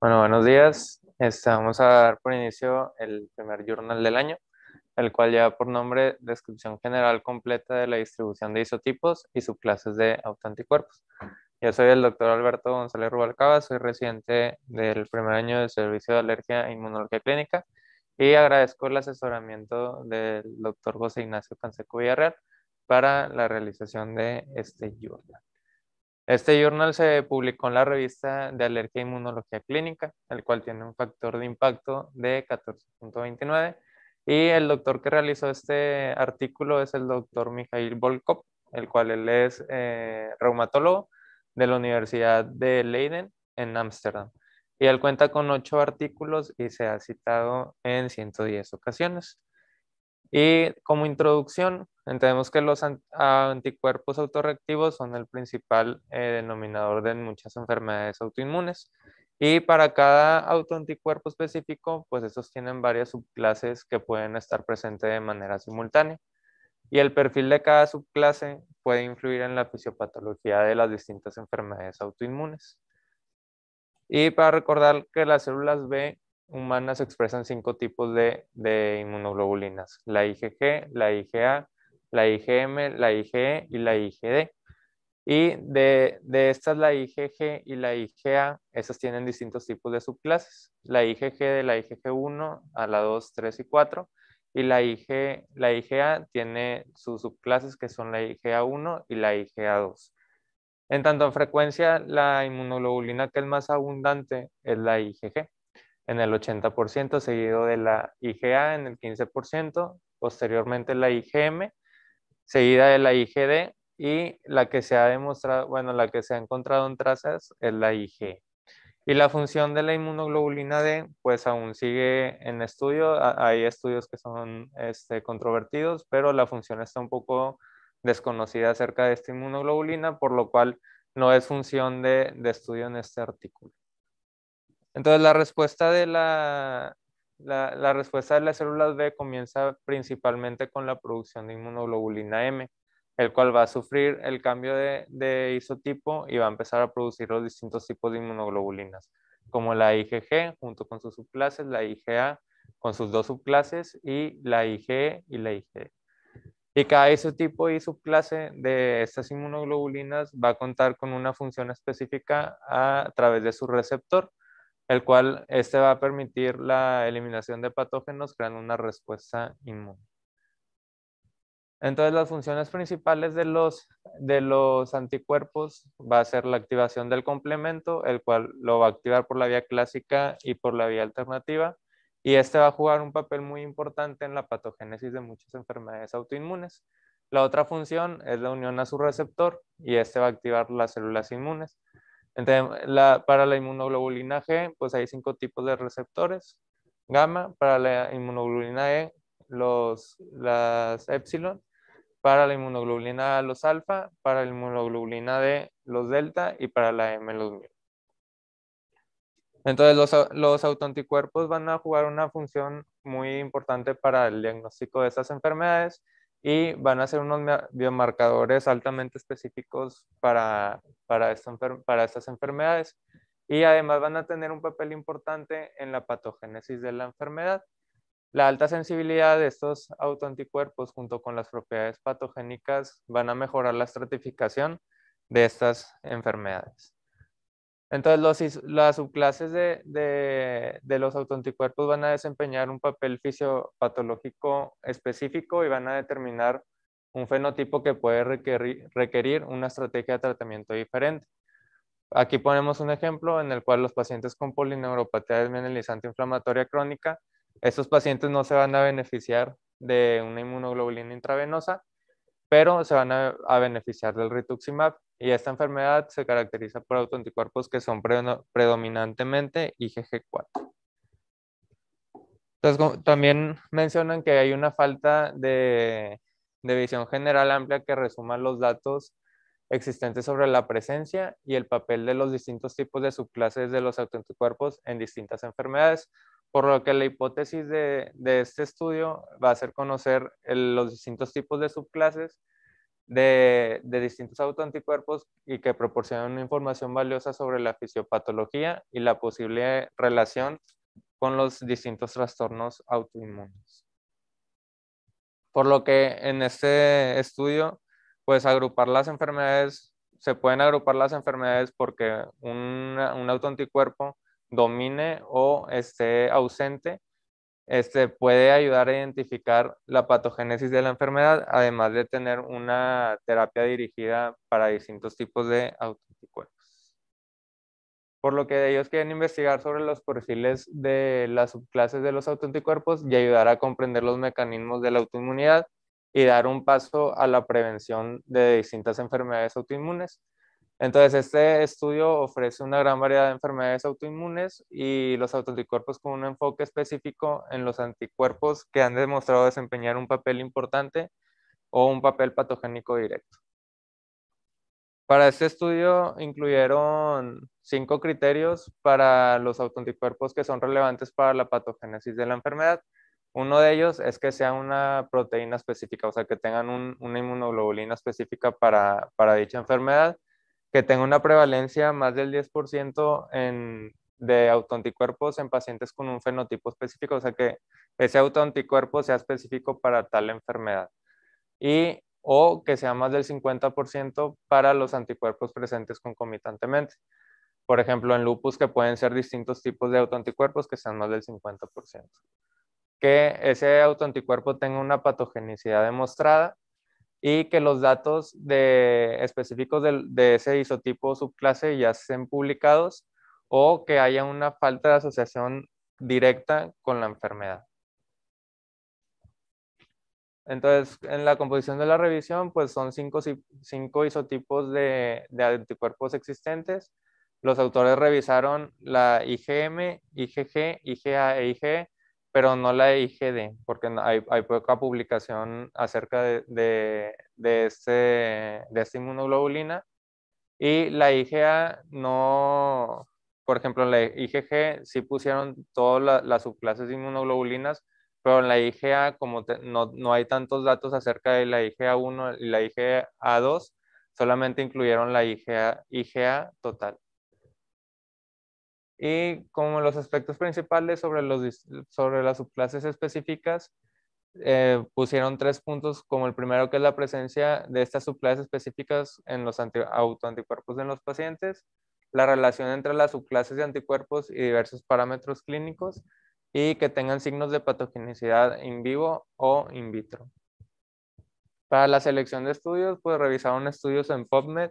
Bueno, buenos días. Este, vamos a dar por inicio el primer journal del año, el cual lleva por nombre Descripción General Completa de la Distribución de Isotipos y Subclases de Autoanticuerpos. Yo soy el doctor Alberto González Rubalcaba, soy residente del primer año del Servicio de Alergia e Inmunología Clínica y agradezco el asesoramiento del doctor José Ignacio Canseco Villarreal para la realización de este journal. Este journal se publicó en la revista de Alergia e Inmunología Clínica, el cual tiene un factor de impacto de 14.29. Y el doctor que realizó este artículo es el doctor Mikhail Volkov, el cual es eh, reumatólogo de la Universidad de Leiden en Ámsterdam. Y él cuenta con ocho artículos y se ha citado en 110 ocasiones. Y como introducción, entendemos que los anticuerpos autorreactivos son el principal eh, denominador de muchas enfermedades autoinmunes. Y para cada autoanticuerpo específico, pues estos tienen varias subclases que pueden estar presentes de manera simultánea. Y el perfil de cada subclase puede influir en la fisiopatología de las distintas enfermedades autoinmunes. Y para recordar que las células B humanas expresan cinco tipos de, inmunoglobulinas, la IgG, la IgA, la IgM, la IgE y la IgD. Y de, de, estas, la IgG y la IgA, esas tienen distintos tipos de subclases. La IgG de la IgG1 a la 2, 3 y 4. Y la, IG, la IgA tiene sus subclases que son la IgA1 y la IgA2. En tanto en frecuencia, la inmunoglobulina que es más abundante es la IgG en el 80%, seguido de la IgA en el 15%, posteriormente la IgM, seguida de la IgD y la que se ha demostrado, bueno, la que se ha encontrado en trazas es la IG. Y la función de la inmunoglobulina D, pues aún sigue en estudio. Hay estudios que son este, controvertidos, pero la función está un poco desconocida acerca de esta inmunoglobulina, por lo cual no es función de estudio en este artículo. Entonces la respuesta de la, la, respuesta de las células B comienza principalmente con la producción de inmunoglobulina M, el cual va a sufrir el cambio de, de, isotipo y va a empezar a producir los distintos tipos de inmunoglobulinas, como la IgG junto con sus subclases, la IgA con sus dos subclases y la IgE y la IgD. Y cada isotipo y subclase de estas inmunoglobulinas va a contar con una función específica a través de su receptor, el cual este va a permitir la eliminación de patógenos creando una respuesta inmune. Entonces las funciones principales de los, de los anticuerpos va a ser la activación del complemento, el cual lo va a activar por la vía clásica y por la vía alternativa, y este va a jugar un papel muy importante en la patogénesis de muchas enfermedades autoinmunes. La otra función es la unión a su receptor y este va a activar las células inmunes. Entonces, para la inmunoglobulina G, pues hay cinco tipos de receptores. Gamma, para la inmunoglobulina E, los, las epsilon, para la inmunoglobulina A, los alfa, para la inmunoglobulina D, los delta y para la M, los mu. Entonces, los, los autoanticuerpos van a jugar una función muy importante para el diagnóstico de estas enfermedades y van a ser unos biomarcadores altamente específicos para, para, estas enfermedades. Y además van a tener un papel importante en la patogénesis de la enfermedad. La alta sensibilidad de estos autoanticuerpos junto con las propiedades patogénicas van a mejorar la estratificación de estas enfermedades. Entonces, las subclases de, de, los autoanticuerpos van a desempeñar un papel fisiopatológico específico y van a determinar un fenotipo que puede requerir, requerir una estrategia de tratamiento diferente. Aquí ponemos un ejemplo en el cual los pacientes con polineuropatía desmielizante inflamatoria crónica, estos pacientes no se van a beneficiar de una inmunoglobulina intravenosa, pero se van a, beneficiar del rituximab y esta enfermedad se caracteriza por autoanticuerpos que son predominantemente IgG4. Entonces, también mencionan que hay una falta de, de visión general amplia que resuma los datos existentes sobre la presencia y el papel de los distintos tipos de subclases de los autoanticuerpos en distintas enfermedades, por lo que la hipótesis de, este estudio va a ser conocer los distintos tipos de subclases de, distintos autoanticuerpos y que proporcionan información valiosa sobre la fisiopatología y la posible relación con los distintos trastornos autoinmunes. Por lo que en este estudio, pues agrupar las enfermedades, se pueden agrupar las enfermedades porque un autoanticuerpo domine o esté ausente este, puede ayudar a identificar la patogénesis de la enfermedad, además de tener una terapia dirigida para distintos tipos de autoanticuerpos. Por lo que ellos quieren investigar sobre los perfiles de las subclases de los autoanticuerpos y ayudar a comprender los mecanismos de la autoinmunidad y dar un paso a la prevención de distintas enfermedades autoinmunes. Entonces, este estudio ofrece una gran variedad de enfermedades autoinmunes y los autoanticuerpos con un enfoque específico en los anticuerpos que han demostrado desempeñar un papel importante o un papel patogénico directo. Para este estudio incluyeron cinco criterios para los autoanticuerpos que son relevantes para la patogénesis de la enfermedad. Uno de ellos es que sea una proteína específica, o sea, que tengan una inmunoglobulina específica para, para dicha enfermedad que tenga una prevalencia más del 10% en, de autoanticuerpos en pacientes con un fenotipo específico, o sea que ese autoanticuerpo sea específico para tal enfermedad. Y o que sea más del 50% para los anticuerpos presentes concomitantemente. Por ejemplo, en lupus que pueden ser distintos tipos de autoanticuerpos que sean más del 50%. Que ese autoanticuerpo tenga una patogenicidad demostrada y que los datos de, específicos de, ese isotipo subclase ya estén publicados o que haya una falta de asociación directa con la enfermedad. Entonces, en la composición de la revisión, pues son cinco, cinco isotipos de, de, anticuerpos existentes. Los autores revisaron la IgM, IgG, IgA e IgE pero no la IgD, porque hay, poca publicación acerca de, de, de, este, de esta inmunoglobulina. Y la IgA no, por ejemplo, en la IgG sí pusieron todas las subclases de inmunoglobulinas, pero en la IgA, como no, no, hay tantos datos acerca de la IgA1 y la IgA2, solamente incluyeron la IgA, IgA total. Y como los aspectos principales sobre, los, sobre las subclases específicas, eh, pusieron tres puntos, como el primero que es la presencia de estas subclases específicas en los autoanticuerpos en los pacientes, la relación entre las subclases de anticuerpos y diversos parámetros clínicos, y que tengan signos de patogenicidad in vivo o in vitro. Para la selección de estudios, pues revisaron estudios en PubMed,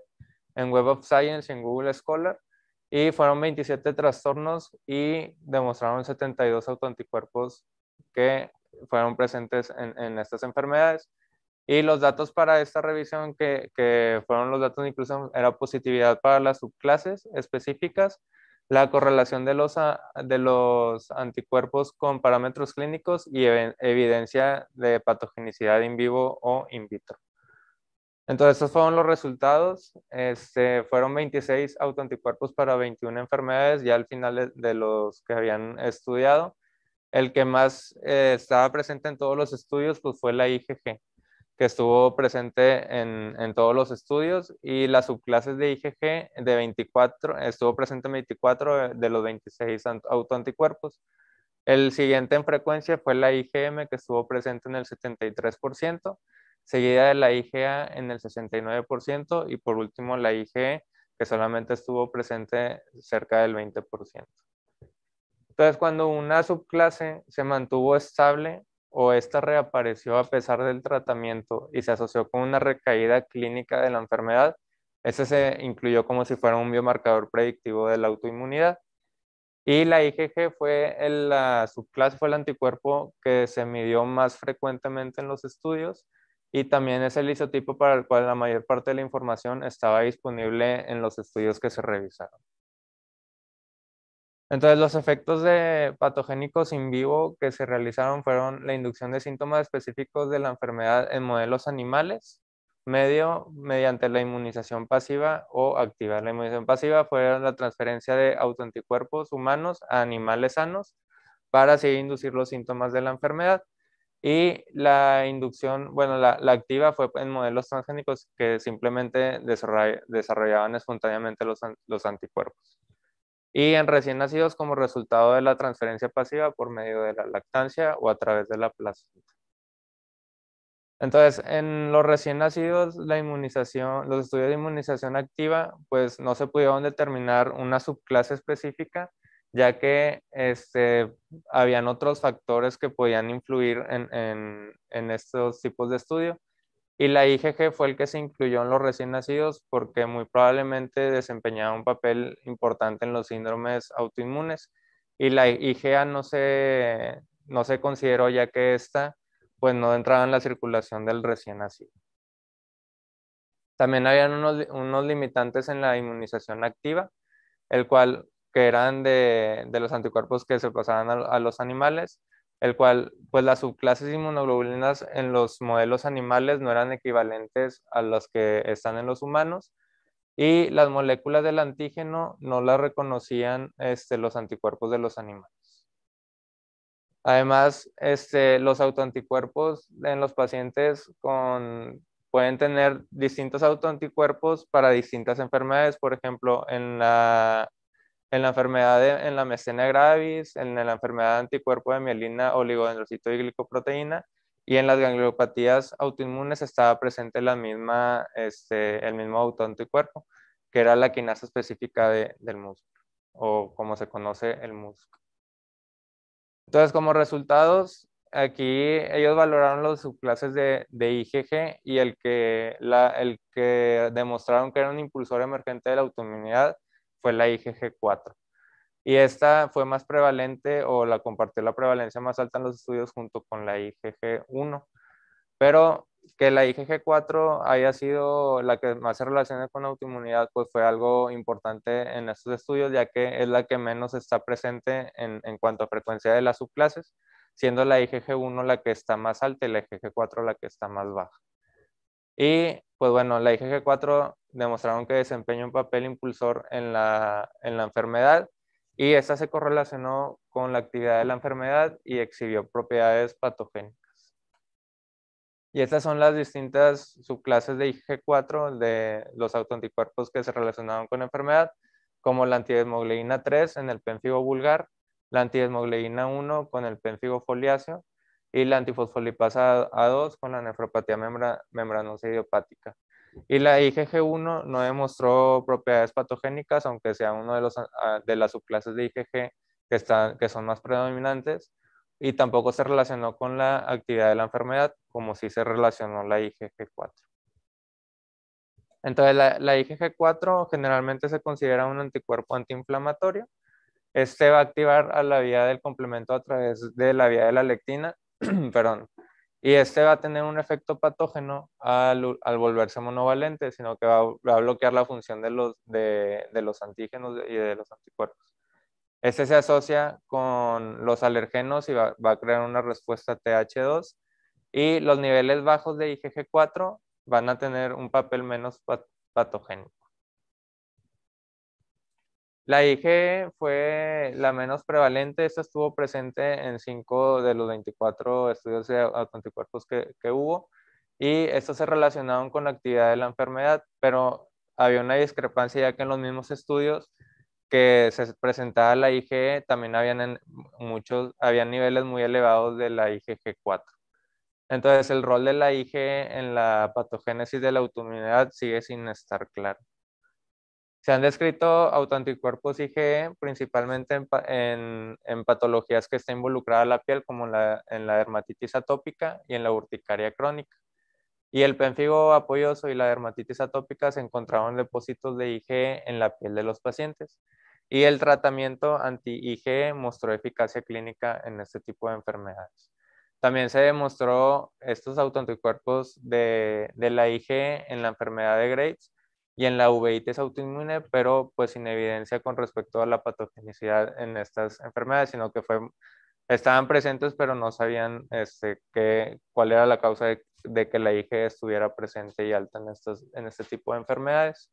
en Web of Science y en Google Scholar, y fueron 27 trastornos y demostraron 72 autoanticuerpos que fueron presentes en, estas enfermedades. Y los datos para esta revisión, que, que fueron los datos incluso, era positividad para las subclases específicas, la correlación de los, de los anticuerpos con parámetros clínicos y evidencia de patogenicidad in vivo o in vitro. Entonces, estos fueron los resultados. Este, fueron 26 autoanticuerpos para 21 enfermedades, ya al final de, los que habían estudiado. El que más eh, estaba presente en todos los estudios pues, fue la IgG, que estuvo presente en, en, todos los estudios, y las subclases de IgG de 24, estuvo presente en 24 de los 26 autoanticuerpos. El siguiente en frecuencia fue la IgM, que estuvo presente en el 73% seguida de la IgA en el 69% y por último la IgE que solamente estuvo presente cerca del 20%. Entonces, cuando una subclase se mantuvo estable o esta reapareció a pesar del tratamiento y se asoció con una recaída clínica de la enfermedad, ese se incluyó como si fuera un biomarcador predictivo de la autoinmunidad. Y la IgG fue la subclase, fue el anticuerpo que se midió más frecuentemente en los estudios y también es el isotipo para el cual la mayor parte de la información estaba disponible en los estudios que se revisaron. Entonces, los efectos de patogénicos in vivo que se realizaron fueron la inducción de síntomas específicos de la enfermedad en modelos animales, medio mediante la inmunización pasiva o activa. La inmunización pasiva fue la transferencia de autoanticuerpos humanos a animales sanos para así inducir los síntomas de la enfermedad Y la inducción, bueno, la, activa fue en modelos transgénicos que simplemente desarrollaban espontáneamente los, los anticuerpos. Y en recién nacidos como resultado de la transferencia pasiva por medio de la lactancia o a través de la placenta. Entonces, en los recién nacidos, la inmunización, los estudios de inmunización activa, pues no se pudieron determinar una subclase específica, ya que este, habían otros factores que podían influir en, en, estos tipos de estudio. Y la IgG fue el que se incluyó en los recién nacidos porque muy probablemente desempeñaba un papel importante en los síndromes autoinmunes. Y la IgA no se, no se consideró ya que esta pues no entraba en la circulación del recién nacido. También habían unos, limitantes en la inmunización activa, el cual, que eran de, los anticuerpos que se pasaban a, los animales, el cual, pues las subclases inmunoglobulinas en los modelos animales no eran equivalentes a las que están en los humanos, y las moléculas del antígeno no las reconocían este, los anticuerpos de los animales. Además, este, los autoanticuerpos en los pacientes con, pueden tener distintos autoanticuerpos para distintas enfermedades. Por ejemplo, en la, en la enfermedad de en la mestenia gravis, en la enfermedad de anticuerpo de mielina, oligodendrocito y glicoproteína, y en las gangliopatías autoinmunes estaba presente la misma, este, el mismo autoanticuerpo, que era la quinasa específica del músculo, o como se conoce el músculo. Entonces, como resultados, aquí ellos valoraron los subclases de, de IgG y el que, la, el que demostraron que era un impulsor emergente de la autoinmunidad la IgG4. Y esta fue más prevalente o la compartió la prevalencia más alta en los estudios junto con la IgG1. Pero que la IgG4 haya sido la que más se relaciona con la autoinmunidad, pues fue algo importante en estos estudios, ya que es la que menos está presente en, en cuanto a frecuencia de las subclases, siendo la IgG1 la que está más alta y la IgG4 la que está más baja. Y pues bueno, la IgG4 demostraron que desempeña un papel impulsor en la, en la enfermedad y esta se correlacionó con la actividad de la enfermedad y exhibió propiedades patogénicas. Y estas son las distintas subclases de IgG4 de los autoanticuerpos que se relacionaban con enfermedad, como la antidesmogleína 3 en el pénfigo vulgar, la antidesmogleína 1 con el pénfigo foliáceo y la antifosfolipasa A2 con la nefropatía membranosa idiopática. Y la IgG1 no demostró propiedades patogénicas, aunque sea uno de, los, ah, de las subclases de IgG que, están, que son más predominantes, y tampoco se relacionó con la actividad de la enfermedad, como si se relacionó la IgG4. Entonces, la, IgG4 generalmente se considera un anticuerpo antiinflamatorio. Este va a activar a la vía del complemento a través de la vía de la lectina, perdón, y este va a tener un efecto patógeno al, volverse monovalente, sino que va, a bloquear la función de los, antígenos y de los anticuerpos. Este se asocia con los alergenos y va, a crear una respuesta TH2 y los niveles bajos de IgG4 van a tener un papel menos patogénico. La IgE fue la menos prevalente, esta estuvo presente en 5 de los 24 estudios de anticuerpos que, que hubo y estos se relacionaron con la actividad de la enfermedad, pero había una discrepancia ya que en los mismos estudios que se presentaba la IgE, también habían muchos, habían niveles muy elevados de la IgG4. Entonces, el rol de la IgE en la patogénesis de la autoinmunidad sigue sin estar claro. Se han descrito autoanticuerpos IgE principalmente en, en, patologías que está involucrada la piel, como la, en la dermatitis atópica y en la urticaria crónica. Y el pénfigo apoyoso y la dermatitis atópica se encontraron depósitos de IgE en la piel de los pacientes. Y el tratamiento anti-IG mostró eficacia clínica en este tipo de enfermedades. También se demostró estos autoanticuerpos de, de la IG en la enfermedad de Graves y en la uveitis autoinmune, pero pues sin evidencia con respecto a la patogenicidad en estas enfermedades, sino que fue, estaban presentes, pero no sabían este, que, cuál era la causa de, de, que la IG estuviera presente y alta en, estos, en este tipo de enfermedades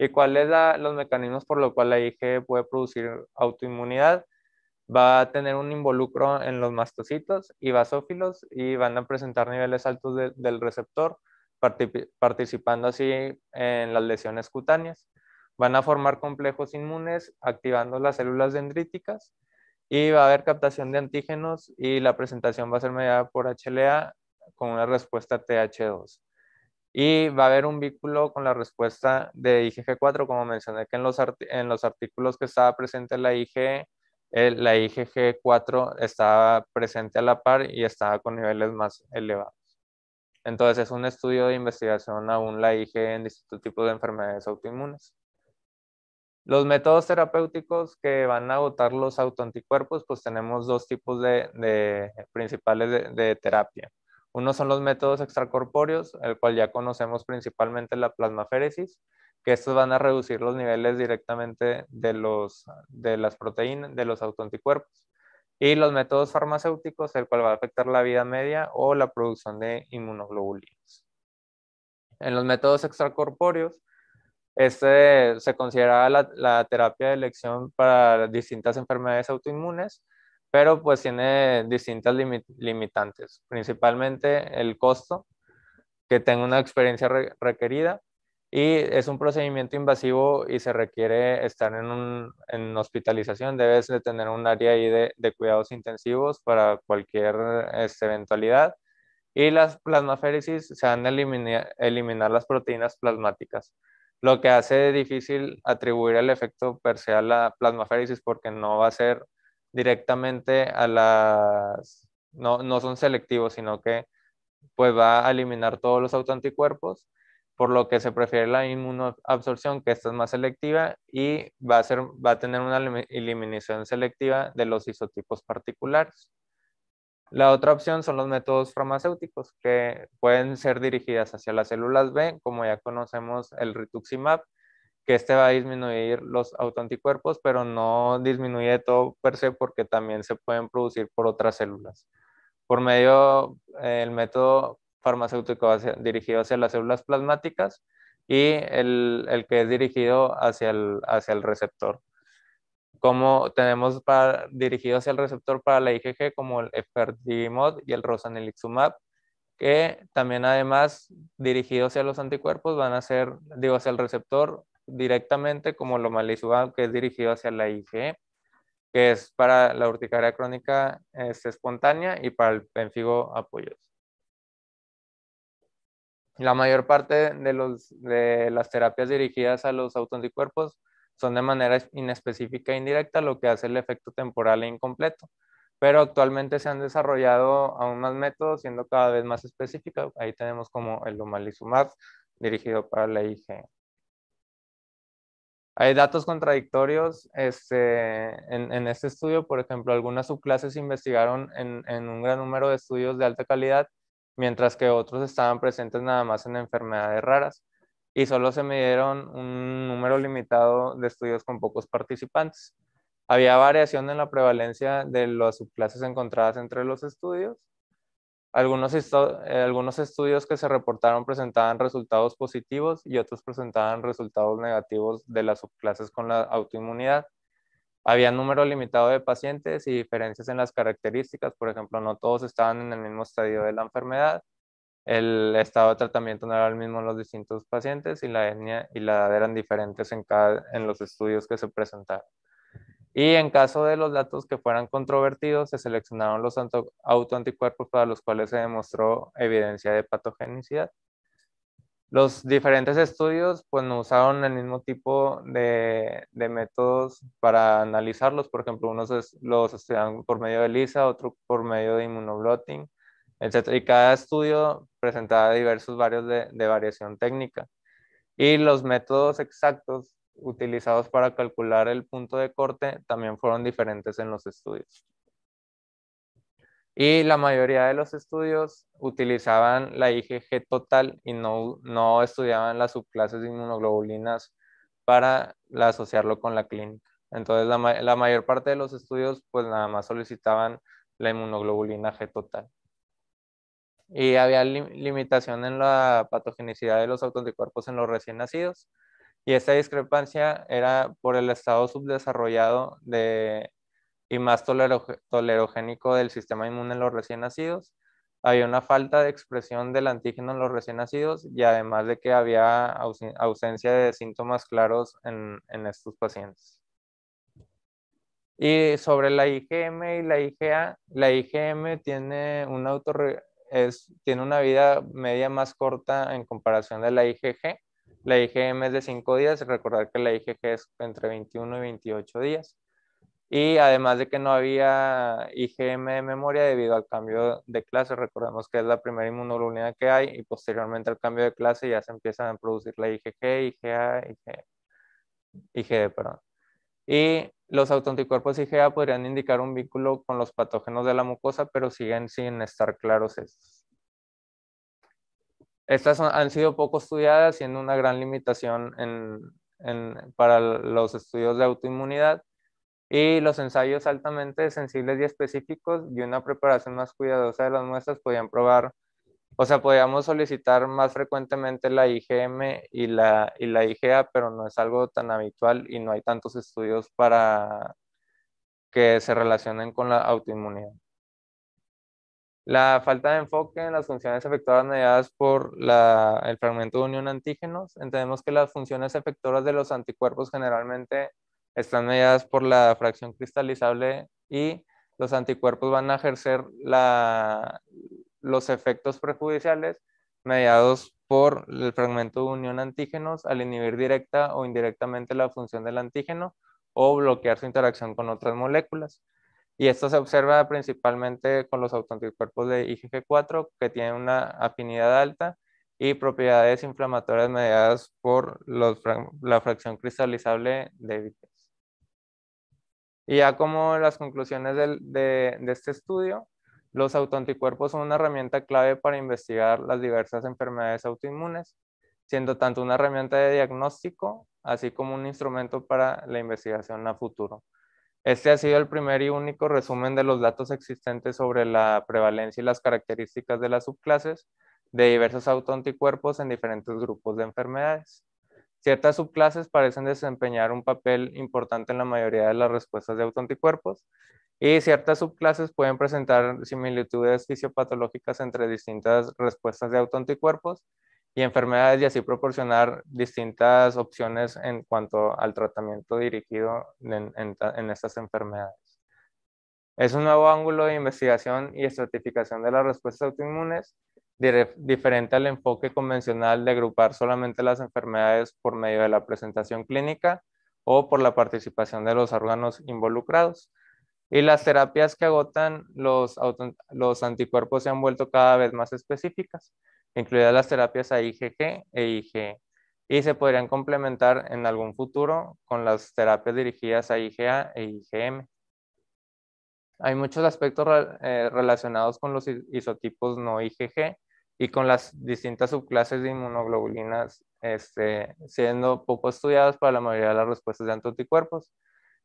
y cuáles son los mecanismos por los cuales la IgE puede producir autoinmunidad. va a tener un involucro en los mastocitos y basófilos y van a presentar niveles altos del receptor, participando así en las lesiones cutáneas. Van a formar complejos inmunes activando las células dendríticas y va a haber captación de antígenos y la presentación va a ser mediada por HLA con una respuesta TH2. Y va a haber un vínculo con la respuesta de IgG4, como mencioné que en los, en los artículos que estaba presente la IG, la IgG4 estaba presente a la par y estaba con niveles más elevados. Entonces es un estudio de investigación aún la IG en distintos tipos de enfermedades autoinmunes. Los métodos terapéuticos que van a agotar los autoanticuerpos, pues tenemos dos tipos de, principales de, terapia. Uno son los métodos extracorpóreos, el cual ya conocemos principalmente la plasmaféresis, que estos van a reducir los niveles directamente de, los, de las proteínas, de los autoanticuerpos. Y los métodos farmacéuticos, el cual va a afectar la vida media o la producción de inmunoglobulinas. En los métodos extracorpóreos, este se considera la, terapia de elección para distintas enfermedades autoinmunes, pero pues tiene distintas limitantes, principalmente el costo, que tenga una experiencia requerida y es un procedimiento invasivo y se requiere estar en, en hospitalización. Debes de tener un área ahí de, de cuidados intensivos para cualquier este, eventualidad. Y las plasmaféresis se van a eliminar, eliminar las proteínas plasmáticas, lo que hace difícil atribuir el efecto per se a la plasmaféresis porque no va a ser directamente a las, no, no son selectivos, sino que pues va a eliminar todos los autoanticuerpos por lo que se prefiere la inmunoabsorción, que esta es más selectiva y va a, ser, va a tener una eliminación selectiva de los isotipos particulares. La otra opción son los métodos farmacéuticos, que pueden ser dirigidas hacia las células B, como ya conocemos el rituximab, que este va a disminuir los autoanticuerpos, pero no disminuye todo per se porque también se pueden producir por otras células. Por medio del método farmacéutico dirigido hacia las células plasmáticas y el, el, que es dirigido hacia el, hacia el receptor. Como tenemos para, dirigido hacia el receptor para la IgG como el eferdimod y el rosanelixumab, que también además dirigidos hacia los anticuerpos van a ser, digo, hacia el receptor directamente como lo malizumab que es dirigido hacia la IgE, que es para la urticaria crónica es espontánea y para el pénfigo apoyoso. La mayor parte de, los, de las terapias dirigidas a los autoanticuerpos son de manera inespecífica e indirecta, lo que hace el efecto temporal e incompleto. Pero actualmente se han desarrollado aún más métodos, siendo cada vez más específicos. Ahí tenemos como el omalizumab, dirigido para la IG. Hay datos contradictorios este, en, en, este estudio. Por ejemplo, algunas subclases investigaron en, en un gran número de estudios de alta calidad mientras que otros estaban presentes nada más en enfermedades raras y solo se midieron un número limitado de estudios con pocos participantes. Había variación en la prevalencia de las subclases encontradas entre los estudios. Algunos, eh, algunos estudios que se reportaron presentaban resultados positivos y otros presentaban resultados negativos de las subclases con la autoinmunidad. Había número limitado de pacientes y diferencias en las características. Por ejemplo, no todos estaban en el mismo estadio de la enfermedad. El estado de tratamiento no era el mismo en los distintos pacientes y la etnia y la edad eran diferentes en, cada, en los estudios que se presentaron. Y en caso de los datos que fueran controvertidos, se seleccionaron los autoanticuerpos para los cuales se demostró evidencia de patogenicidad. Los diferentes estudios pues no usaron el mismo tipo de, de métodos para analizarlos. Por ejemplo, unos los estudian por medio de ELISA, otro por medio de inmunoblotting, etc. Y cada estudio presentaba diversos varios de, de variación técnica. Y los métodos exactos utilizados para calcular el punto de corte también fueron diferentes en los estudios. Y la mayoría de los estudios utilizaban la IgG total y no, no estudiaban las subclases de inmunoglobulinas para asociarlo con la clínica. Entonces, la, la, mayor parte de los estudios, pues nada más solicitaban la inmunoglobulina G total. Y había limitación en la patogenicidad de los autoanticuerpos en los recién nacidos. Y esta discrepancia era por el estado subdesarrollado de, y más tolerogénico del sistema inmune en los recién nacidos. Había una falta de expresión del antígeno en los recién nacidos y además de que había ausencia de síntomas claros en, en estos pacientes. Y sobre la IgM y la IgA, la IgM tiene una, auto, es, tiene una vida media más corta en comparación de la IgG. La IgM es de 5 días, recordar que la IgG es entre 21 y 28 días. Y además de que no había IgM de memoria debido al cambio de clase, recordemos que es la primera inmunoglobulina que hay y posteriormente al cambio de clase ya se empiezan a producir la IgG, IgA, IG, IgD, perdón. Y los autoanticuerpos IgA podrían indicar un vínculo con los patógenos de la mucosa, pero siguen sin estar claros estos. Estas han sido poco estudiadas, siendo una gran limitación para los estudios de autoinmunidad. Y los ensayos altamente sensibles y específicos y una preparación más cuidadosa de las muestras podían probar o sea, podríamos solicitar más frecuentemente la IgM y la, y la IgA, pero no es algo tan habitual y no hay tantos estudios para que se relacionen con la autoinmunidad. La falta de enfoque en las funciones efectoras mediadas por el fragmento de unión antígenos. Entendemos que las funciones efectoras de los anticuerpos generalmente están mediadas por la fracción cristalizable y los anticuerpos van a ejercer la, los efectos prejudiciales mediados por el fragmento de unión antígenos al inhibir directa o indirectamente la función del antígeno o bloquear su interacción con otras moléculas. Y esto se observa principalmente con los autoanticuerpos de IgG4 que tienen una afinidad alta y propiedades inflamatorias mediadas por la fracción cristalizable de Y ya como las conclusiones de este estudio, los autoanticuerpos son una herramienta clave para investigar las diversas enfermedades autoinmunes, siendo tanto una herramienta de diagnóstico, así como un instrumento para la investigación a futuro. Este ha sido el primer y único resumen de los datos existentes sobre la prevalencia y las características de las subclases de diversos autoanticuerpos en diferentes grupos de enfermedades. Ciertas subclases parecen desempeñar un papel importante en la mayoría de las respuestas de autoanticuerpos, y ciertas subclases pueden presentar similitudes fisiopatológicas entre distintas respuestas de autoanticuerpos y enfermedades y así proporcionar distintas opciones en cuanto al tratamiento dirigido en, estas enfermedades. Es un nuevo ángulo de investigación y estratificación de las respuestas autoinmunes, diferente al enfoque convencional de agrupar solamente las enfermedades por medio de la presentación clínica o por la participación de los órganos involucrados. Y las terapias que agotan los, los anticuerpos se han vuelto cada vez más específicas, incluidas las terapias a IgG e IgE, y se podrían complementar en algún futuro con las terapias dirigidas a IgA e IgM. Hay muchos aspectos eh, relacionados con los isotipos no IgG y con las distintas subclases de inmunoglobulinas este, siendo poco estudiadas para la mayoría de las respuestas de anticuerpos.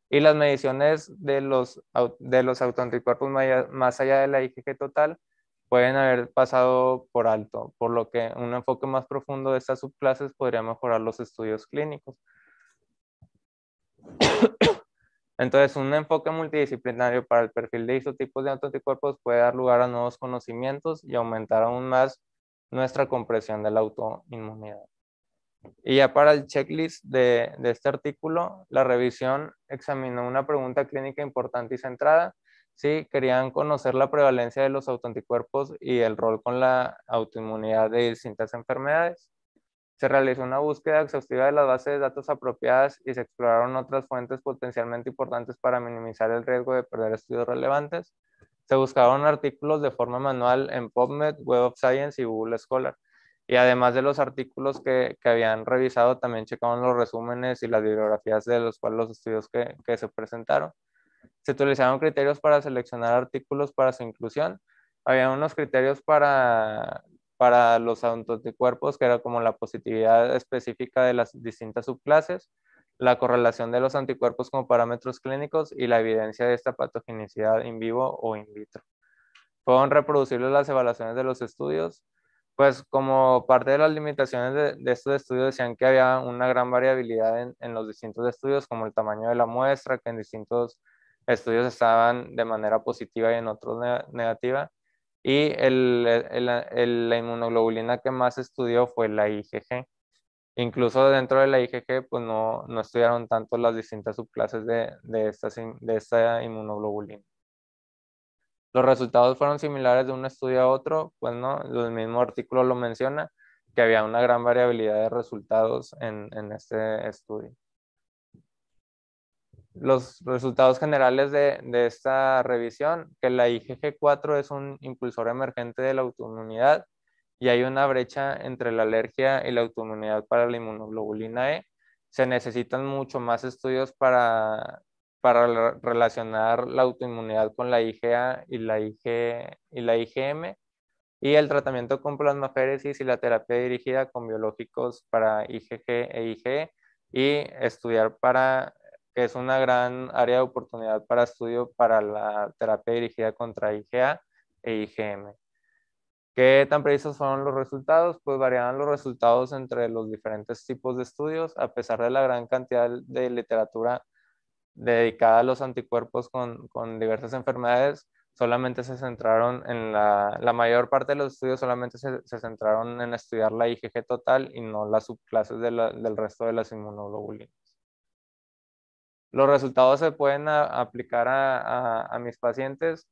Y las mediciones de los, de los autoanticuerpos más allá de la IgG total pueden haber pasado por alto, por lo que un enfoque más profundo de estas subclases podría mejorar los estudios clínicos. Entonces, un enfoque multidisciplinario para el perfil de isotipos de autoanticuerpos puede dar lugar a nuevos conocimientos y aumentar aún más nuestra comprensión de la autoinmunidad. Y ya para el checklist de, este artículo, la revisión examinó una pregunta clínica importante y centrada. Sí, querían conocer la prevalencia de los autoanticuerpos y el rol con la autoinmunidad de distintas enfermedades. Se realizó una búsqueda exhaustiva de las bases de datos apropiadas y se exploraron otras fuentes potencialmente importantes para minimizar el riesgo de perder estudios relevantes. Se buscaron artículos de forma manual en PubMed, Web of Science y Google Scholar. Y además de los artículos que, que, habían revisado, también checaban los resúmenes y las bibliografías de los cuales los estudios que, que se presentaron. Se utilizaron criterios para seleccionar artículos para su inclusión. Había unos criterios para, para los anticuerpos, que era como la positividad específica de las distintas subclases, la correlación de los anticuerpos como parámetros clínicos y la evidencia de esta patogenicidad in vivo o in vitro. Fueron reproducibles las evaluaciones de los estudios, pues como parte de las limitaciones de, estos estudios decían que había una gran variabilidad en, los distintos estudios, como el tamaño de la muestra, que en distintos estudios estaban de manera positiva y en otros negativa. Y la inmunoglobulina que más estudió fue la IgG. Incluso dentro de la IgG, pues no, no estudiaron tanto las distintas subclases de, de, esta, de esta inmunoglobulina. Los resultados fueron similares de un estudio a otro, pues no, el mismo artículo lo menciona, que había una gran variabilidad de resultados en, en este estudio. Los resultados generales de, de, esta revisión, que la IgG4 es un impulsor emergente de la autoinmunidad y hay una brecha entre la alergia y la autoinmunidad para la inmunoglobulina E. Se necesitan mucho más estudios para, para relacionar la autoinmunidad con la IgA y la, IG, y la IgM y el tratamiento con plasmaféresis y la terapia dirigida con biológicos para IgG e IgE y estudiar para que es una gran área de oportunidad para estudio para la terapia dirigida contra IgA e IgM. ¿Qué tan precisos fueron los resultados? Pues variaban los resultados entre los diferentes tipos de estudios, a pesar de la gran cantidad de literatura dedicada a los anticuerpos con, diversas enfermedades, solamente se centraron en la, mayor parte de los estudios solamente se, centraron en estudiar la IgG total y no las subclases de la, del resto de las inmunoglobulinas. Los resultados se pueden a, aplicar a, a, a mis pacientes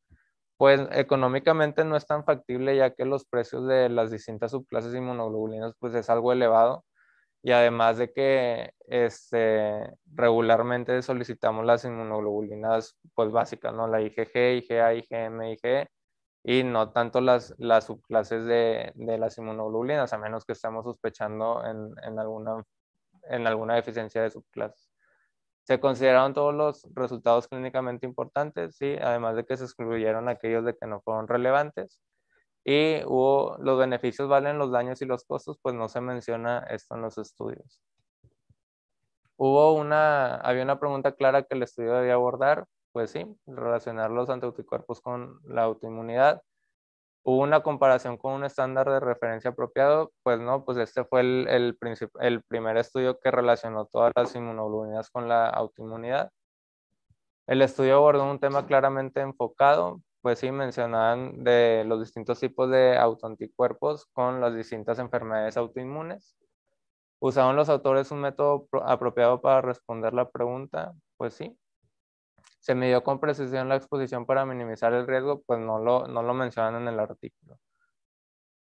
pues económicamente no es tan factible ya que los precios de las distintas subclases inmunoglobulinas pues es algo elevado y además de que este, regularmente solicitamos las inmunoglobulinas pues básicas, ¿no? La IgG, IgA, IgM, IgE y no tanto las, las subclases de, de las inmunoglobulinas a menos que estemos sospechando en, en, alguna, en alguna deficiencia de subclases. Se consideraron todos los resultados clínicamente importantes, ¿sí? además de que se excluyeron aquellos de que no fueron relevantes. Y hubo, los beneficios valen los daños y los costos, pues no se menciona esto en los estudios. Hubo una, había una pregunta clara que el estudio debía abordar, pues sí, relacionar los anticuerpos con la autoinmunidad hubo una comparación con un estándar de referencia apropiado, pues no, pues este fue el, el, primer estudio que relacionó todas las inmunoglobulinas con la autoinmunidad. El estudio abordó un tema claramente enfocado, pues sí, mencionaban de los distintos tipos de autoanticuerpos con las distintas enfermedades autoinmunes. ¿Usaron los autores un método apropiado para responder la pregunta? Pues sí, se midió con precisión la exposición para minimizar el riesgo, pues no lo, no lo mencionan en el artículo.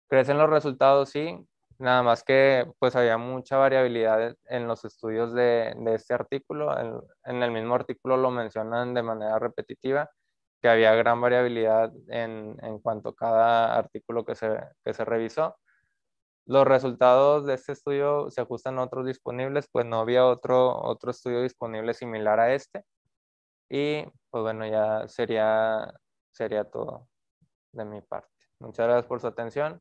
Crecen los resultados, sí, nada más que pues había mucha variabilidad en los estudios de, de este artículo. En, en, el mismo artículo lo mencionan de manera repetitiva, que había gran variabilidad en, en cuanto a cada artículo que se, que se revisó. Los resultados de este estudio se ajustan a otros disponibles, pues no había otro, otro estudio disponible similar a este. Y pues bueno, ya sería, sería todo de mi parte. Muchas gracias por su atención